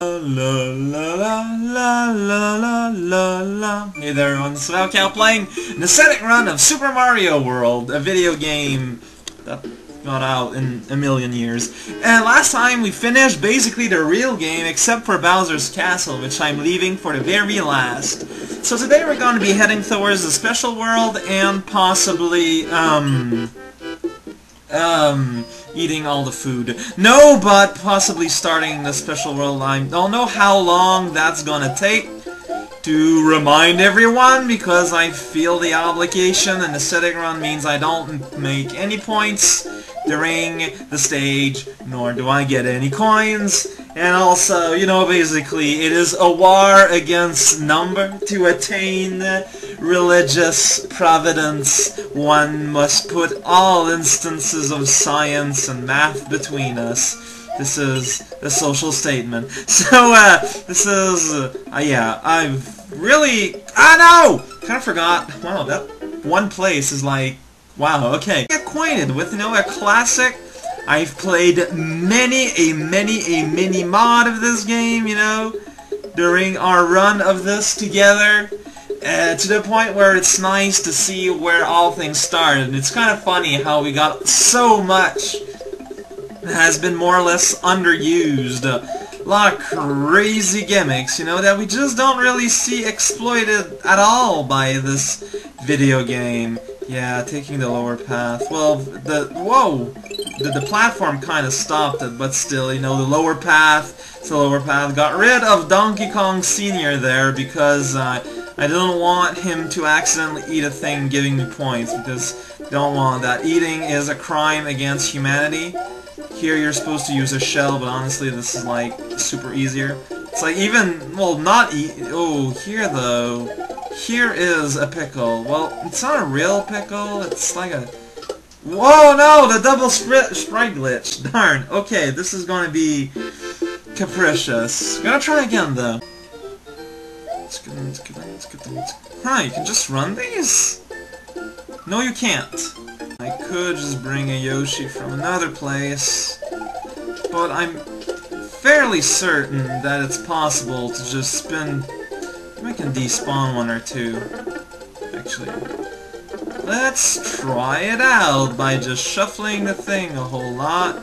La la la la la la la Hey there everyone, this is raocow playing an ascetic run of Super Mario World, a video game that got out in a million years. And last time we finished basically the real game except for Bowser's Castle, which I'm leaving for the very last. So today we're going to be heading towards the special world and possibly, um um, eating all the food. No, but possibly starting the special world. Line. I don't know how long that's gonna take to remind everyone because I feel the obligation and the setting run means I don't make any points during the stage, nor do I get any coins. And also, you know, basically, it is a war against number to attain religious providence. One must put all instances of science and math between us. This is a social statement. So, uh, this is, uh, yeah, I've really, I know! Kind of forgot, wow, that one place is like, wow, okay. Acquainted with, you know, a classic I've played many a many a mini mod of this game, you know, during our run of this together, uh, to the point where it's nice to see where all things started. It's kind of funny how we got so much that has been more or less underused. A lot of crazy gimmicks, you know, that we just don't really see exploited at all by this video game. Yeah, taking the lower path. Well, the... Whoa! The, the platform kind of stopped it, but still, you know, the lower path, the lower path. Got rid of Donkey Kong Sr. there because uh, I don't want him to accidentally eat a thing giving me points, because don't want that. Eating is a crime against humanity. Here you're supposed to use a shell, but honestly this is like super easier. It's like even, well, not eat, oh, here though. Here is a pickle. Well, it's not a real pickle, it's like a... Whoa, no! The double sprite glitch! Darn. Okay, this is going to be... capricious. Gonna try again, though. Huh, you can just run these? No, you can't. I could just bring a Yoshi from another place, but I'm fairly certain that it's possible to just spin I can despawn one or two. Actually, let's try it out by just shuffling the thing a whole lot.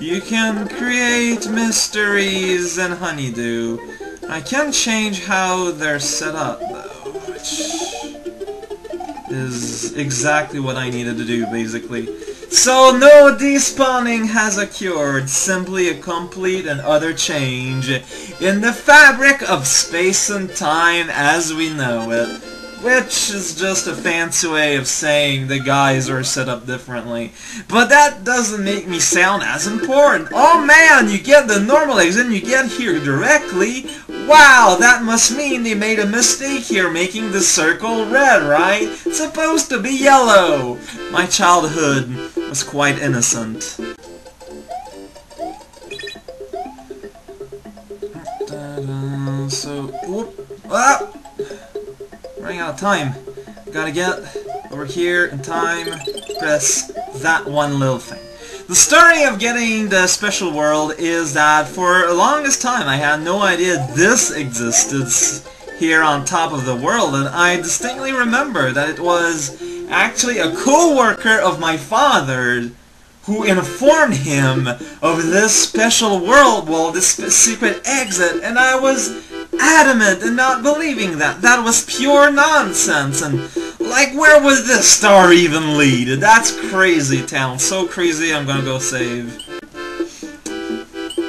You can create mysteries and honeydew. I can change how they're set up, though, which is exactly what I needed to do, basically. So no despawning has occurred, simply a complete and utter change in the fabric of space and time as we know it. Which is just a fancy way of saying the guys are set up differently. But that doesn't make me sound as important. Oh man, you get the normal exit and you get here directly. Wow, that must mean they made a mistake here making the circle red, right? It's supposed to be yellow. My childhood was quite innocent. So, whoop, ah! Out of time. Gotta get over here in time, press that one little thing. The story of getting the special world is that for the longest time I had no idea this existed here on top of the world, and I distinctly remember that it was actually a co-worker of my father who informed him of this special world, well, this secret exit, and I was adamant in not believing that. That was pure nonsense, and, like, where would this star even lead? That's crazy town, so crazy I'm gonna go save.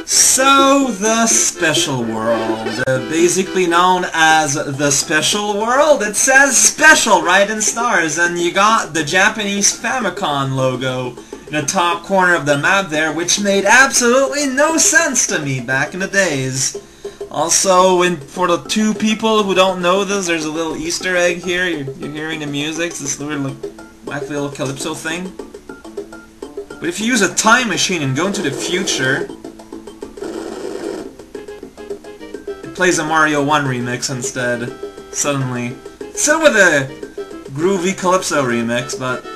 So, the Special World, uh, basically known as the Special World, it says special right in stars, and you got the Japanese Famicom logo in the top corner of the map there, which made absolutely no sense to me back in the days. Also, when, for the two people who don't know this, there's a little Easter egg here. You're, you're hearing the music. It's this little, wacky little Calypso thing. But if you use a time machine and go into the future, it plays a Mario 1 remix instead, suddenly. Still with a groovy Calypso remix, but...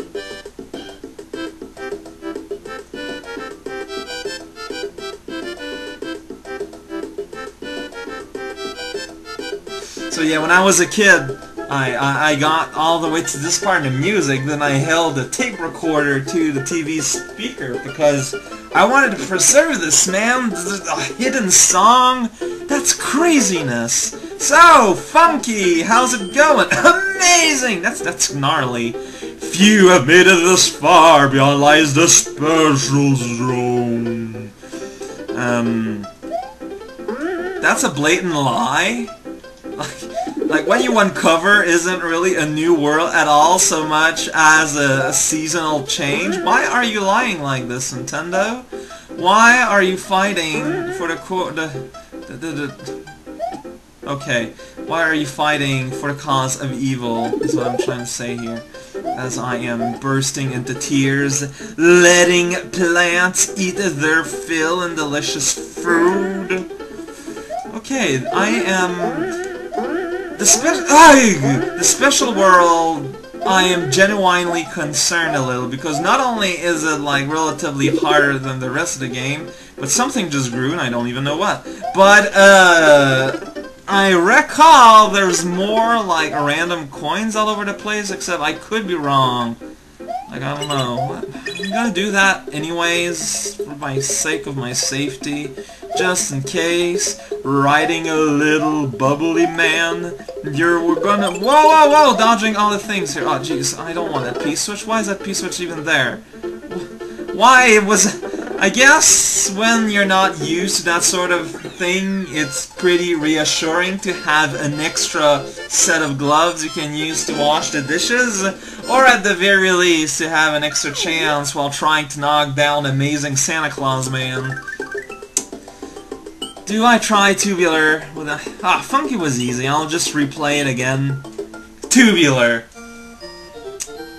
yeah, when I was a kid, I, I, I got all the way to this part of the music, then I held a tape recorder to the TV speaker because I wanted to preserve this, man. A hidden song? That's craziness. So, Funky, how's it going? Amazing! That's that's gnarly. Few have made it this far, beyond lies the special zone. Um, that's a blatant lie? Like, like what you uncover isn't really a new world at all so much as a, seasonal change. Why are you lying like this, Nintendo? Why are you fighting for the core... The, the, the, the, okay, why are you fighting for the cause of evil, is what I'm trying to say here. As I am bursting into tears, letting plants eat their fill in delicious food. Okay, I am the, spe the special world, I am genuinely concerned a little, because not only is it, like, relatively harder than the rest of the game, but something just grew, and I don't even know what. But, uh... I recall there's more, like, random coins all over the place, except I could be wrong. Like, I don't know. I'm gonna do that anyways, for my sake of my safety. Just in case. Riding a little bubbly man. You're, gonna, whoa, whoa, whoa, dodging all the things here. Oh, jeez, I don't want that P-switch. Why is that P-switch even there? Why? It was, I guess when you're not used to that sort of thing, it's pretty reassuring to have an extra set of gloves you can use to wash the dishes, or at the very least to have an extra chance while trying to knock down Amazing Santa Claus Man. Do I try Tubular with a... Ah, Funky was easy, I'll just replay it again. Tubular!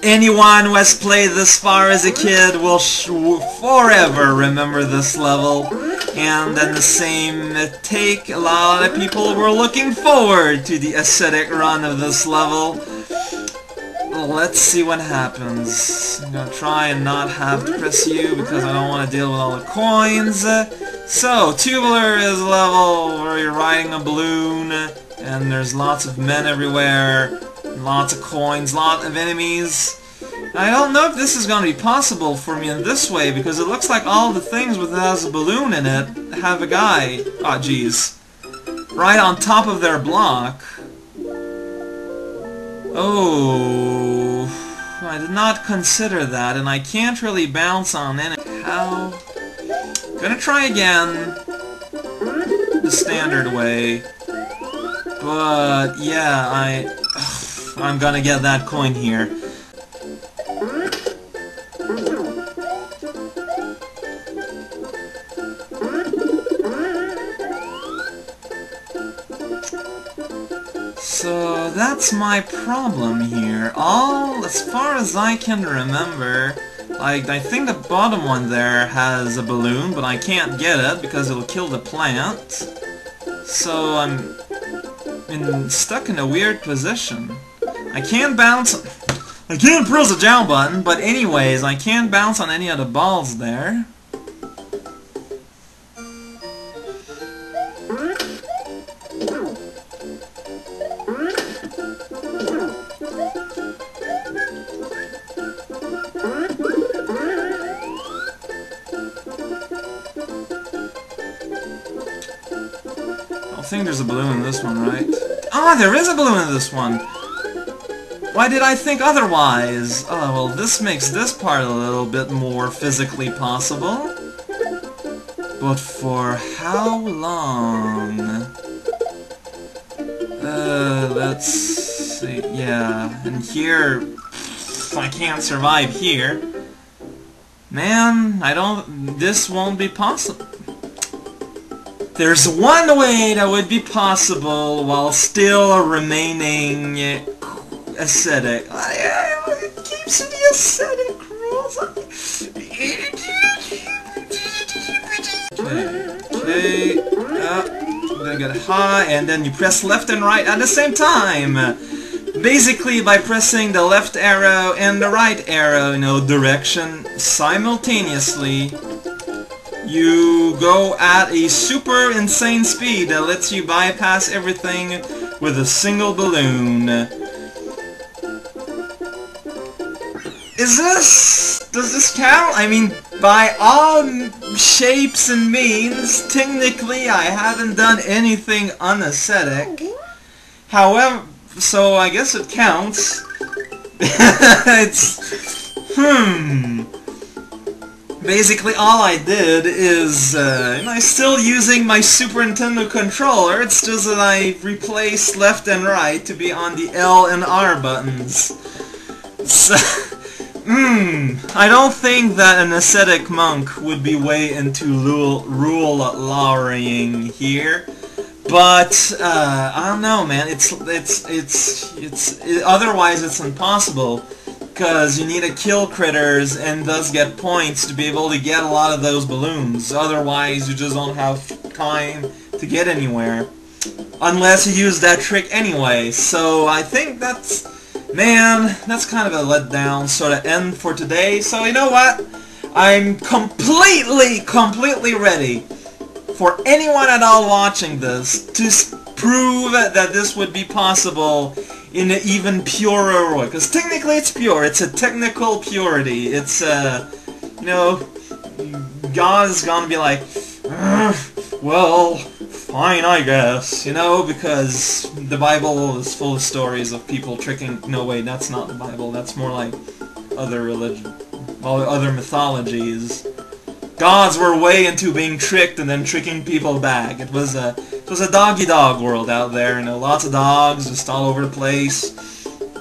Anyone who has played this far as a kid will forever remember this level. And then the same take, a lot of people were looking forward to the ascetic run of this level. Let's see what happens. I'm gonna try and not have to press U because I don't want to deal with all the coins. So, Tubular is a level where you're riding a balloon, and there's lots of men everywhere, Lots of coins, lot of enemies. I don't know if this is going to be possible for me in this way, because it looks like all the things with has a balloon in it have a guy, ah, oh jeez, right on top of their block. Oh, I did not consider that, and I can't really bounce on any. How? Gonna try again, the standard way, but yeah, I... I'm gonna get that coin here. So that's my problem here. All, as far as I can remember, like, I think the bottom one there has a balloon, but I can't get it because it'll kill the plant. So I'm in, stuck in a weird position. I can bounce... I can't press the down button, but anyways, I can't bounce on any of the balls there. I think there's a balloon in this one, right? Ah, oh, there is a balloon in this one! Why did I think otherwise? Oh, well, this makes this part a little bit more physically possible. But for how long? Uh, let's see, yeah, and here, I can't survive here. Man, I don't, this won't be possible. There's one way that would be possible while still remaining ascetic. It keeps me ascetic rules. Okay, okay, uh, then get high, and then you press left and right at the same time. Basically, by pressing the left arrow and the right arrow, you know, direction simultaneously, you go at a super insane speed that lets you bypass everything with a single balloon. Is this... does this count? I mean, by all shapes and means, technically I haven't done anything unesthetic. However, so I guess it counts. it's... Hmm... Basically, all I did is, uh, am I still using my Super Nintendo controller, it's just that I replaced left and right to be on the L and R buttons. So, hmm, I don't think that an ascetic monk would be way into rule, rule here. But, uh, I don't know, man, it's, it's, it's, it's, it, otherwise it's impossible because you need to kill critters and thus get points to be able to get a lot of those balloons. Otherwise, you just don't have time to get anywhere. Unless you use that trick anyway. So I think that's... Man, that's kind of a letdown sort of end for today. So you know what? I'm completely, completely ready for anyone at all watching this to prove that this would be possible in an even purer way. Because technically it's pure. It's a technical purity. It's, uh, you know, God is gonna be like, well, fine, I guess, you know, because the Bible is full of stories of people tricking... No, wait, that's not the Bible. That's more like other religion, other mythologies. Gods were way into being tricked and then tricking people back. It was a it was a doggy dog world out there, you know, lots of dogs just all over the place,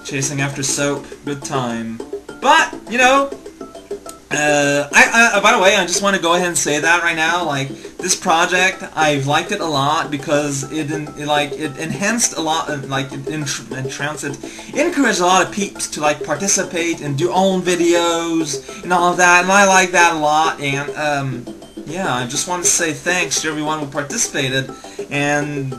chasing after soap, good time. But, you know, uh, I, I, by the way, I just want to go ahead and say that right now, like, this project, I've liked it a lot because it, it like, it enhanced a lot, uh, like, it entranced it, encouraged a lot of peeps to, like, participate and do own videos and all of that, and I like that a lot, and, um, yeah, I just want to say thanks to everyone who participated, and,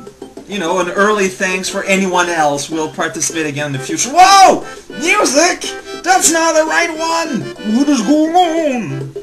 you know, an early thanks for anyone else who will participate again in the future. Whoa! Music! That's not the right one! What is going on?